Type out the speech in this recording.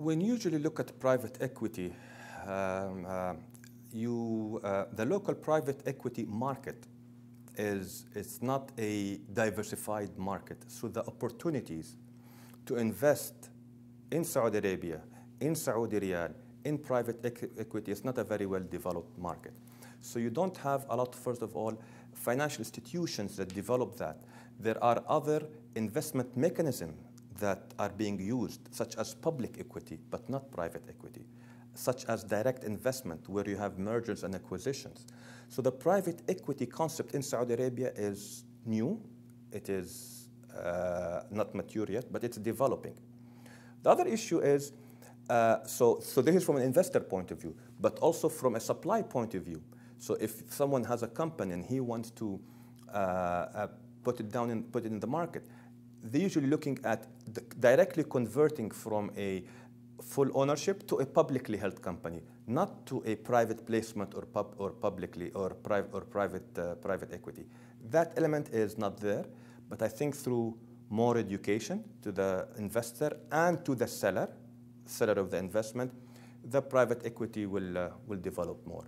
When you usually look at private equity, um, uh, you, uh, the local private equity market is it's not a diversified market. So the opportunities to invest in Saudi Arabia, in Saudi Riyal, in private equity is not a very well developed market. So you don't have a lot, first of all, financial institutions that develop that. There are other investment mechanisms that are being used, such as public equity, but not private equity, such as direct investment, where you have mergers and acquisitions. So the private equity concept in Saudi Arabia is new. It is uh, not mature yet, but it's developing. The other issue is, uh, so, so this is from an investor point of view, but also from a supply point of view. So if someone has a company and he wants to uh, uh put it down and put it in the market, they're usually looking at directly converting from a full ownership to a publicly held company, not to a private placement or, pub, or publicly or, pri or private, uh, private equity. That element is not there, but I think through more education to the investor and to the seller, seller of the investment, the private equity will, uh, will develop more.